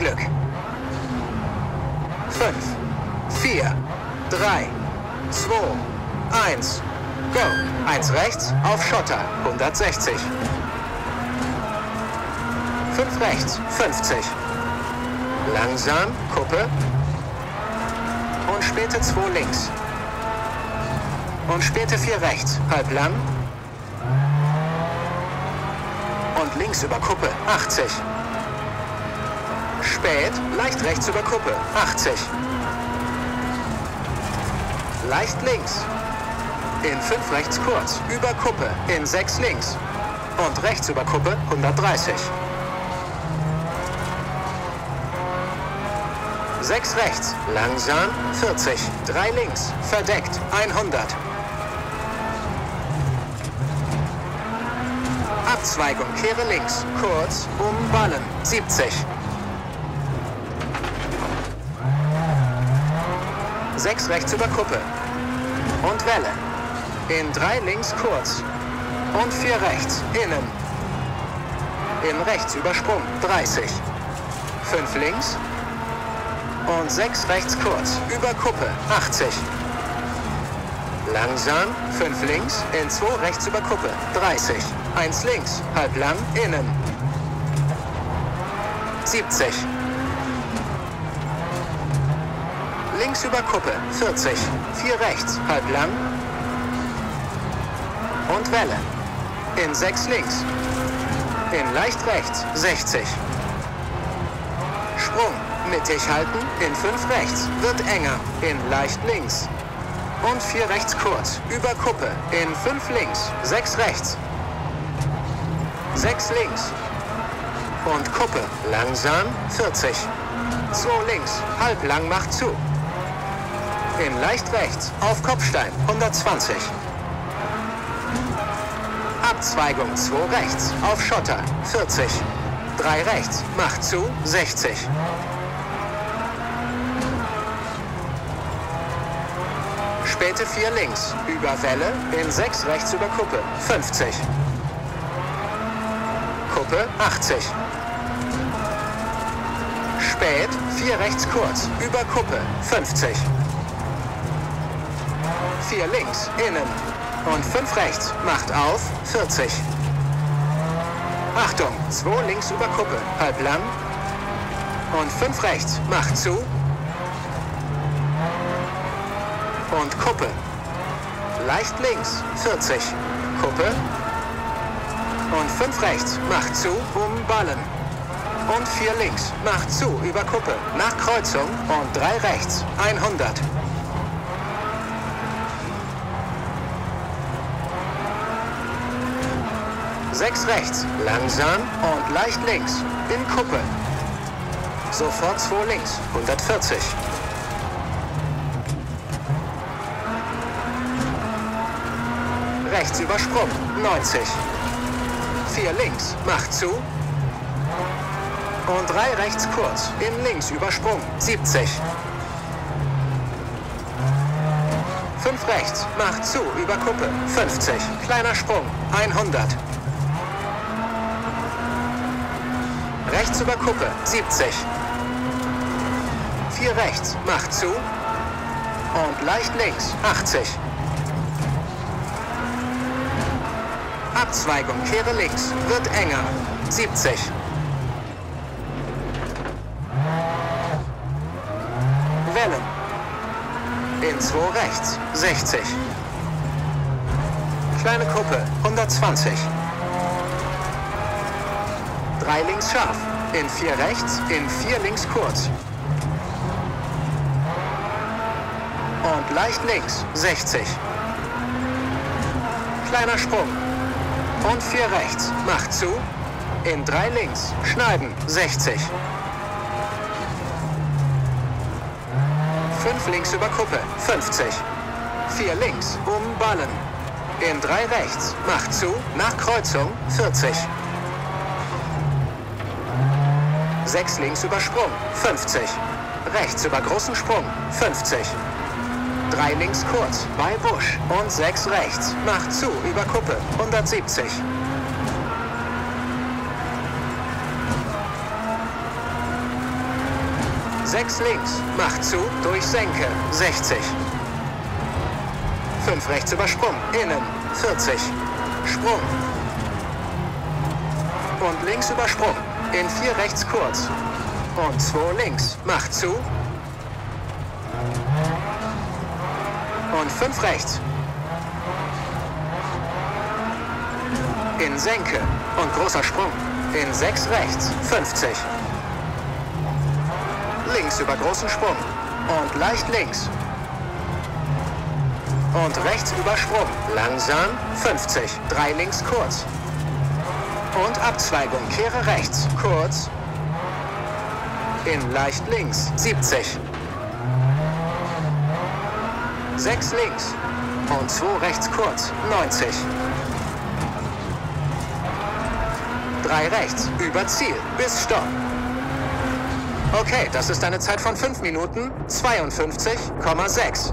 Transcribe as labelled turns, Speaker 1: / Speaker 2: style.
Speaker 1: Glück. 5, 4, 3, 2, 1. Go. 1 rechts auf Schotter. 160. 5 rechts. 50. Langsam. Kuppe. Und späte 2 links. Und späte 4 rechts. Halb lang. Und links über Kuppe. 80. Spät. Leicht rechts über Kuppe. 80. Leicht links. In 5 rechts kurz. Über Kuppe. In 6 links. Und rechts über Kuppe 130. 6 rechts. Langsam 40. 3 links. Verdeckt 100. Abzweigung. Kehre links. Kurz. Um Ballen. 70. 6 rechts über Kuppe. Und Welle. In 3 links kurz. Und 4 rechts. Innen. In rechts übersprung. 30. 5 links. Und 6 rechts kurz. Über Kuppe. 80. Langsam. 5 links. In 2 rechts über Kuppe. 30. 1 links. Halb lang. Innen. 70. Links über Kuppe. 40. 4 rechts. Halb lang. Und Welle. In 6 links. In leicht rechts. 60. Sprung. Mittig halten. In 5 rechts. Wird enger. In leicht links. Und 4 rechts kurz. Über Kuppe. In 5 links. 6 rechts. 6 links. Und Kuppe. Langsam. 40. 2 links. Halb lang macht zu. In leicht rechts. Auf Kopfstein. 120. Abzweigung 2 rechts. Auf Schotter. 40. 3 rechts. Macht zu. 60. Späte 4 links. Über Welle. In 6 rechts über Kuppe. 50. Kuppe 80. Spät 4 rechts kurz. Über Kuppe. 50. 4 links. Innen. Und 5 rechts. Macht auf. 40. Achtung. 2 links über Kuppe. Halb lang. Und 5 rechts. Macht zu. Und Kuppe. Leicht links. 40. Kuppe. Und 5 rechts. Macht zu. Um Ballen. Und 4 links. Macht zu. Über Kuppe. Nach Kreuzung. Und 3 rechts. 100. Sechs rechts, langsam und leicht links, in Kuppe. Sofort 2 links, 140. Rechts übersprung, 90. 4 links, macht zu. Und 3 rechts kurz, in links übersprung, 70. 5 rechts, macht zu, über Kuppe, 50. Kleiner Sprung, 100. Rechts über Kuppe, 70. 4 rechts, macht zu. Und leicht links, 80. Abzweigung, kehre links, wird enger, 70. Wellen. In 2 rechts, 60. Kleine Kuppe, 120. 3 links scharf. In 4 rechts, in 4 links kurz. Und leicht links, 60. Kleiner Sprung. Und 4 rechts, macht zu. In 3 links, schneiden, 60. 5 links über Kuppe, 50. 4 links, um Ballen. In 3 rechts, macht zu, nach Kreuzung, 40. 6 links über Sprung, 50. Rechts über großen Sprung, 50. 3 links kurz, bei Busch. Und 6 rechts, macht zu, über Kuppe, 170. 6 links, macht zu, durch Senke, 60. 5 rechts über Sprung, innen, 40. Sprung. Und links über Sprung, in 4 rechts kurz. Und 2 links, macht zu. Und 5 rechts. In Senke und großer Sprung. In 6 rechts, 50. Links über großen Sprung. Und leicht links. Und rechts über Sprung. Langsam, 50. 3 links kurz. Und Abzweigung, kehre rechts, kurz. In leicht links, 70. 6 links. Und 2 rechts kurz, 90. 3 rechts, über Ziel, bis Stopp. Okay, das ist eine Zeit von 5 Minuten 52,6.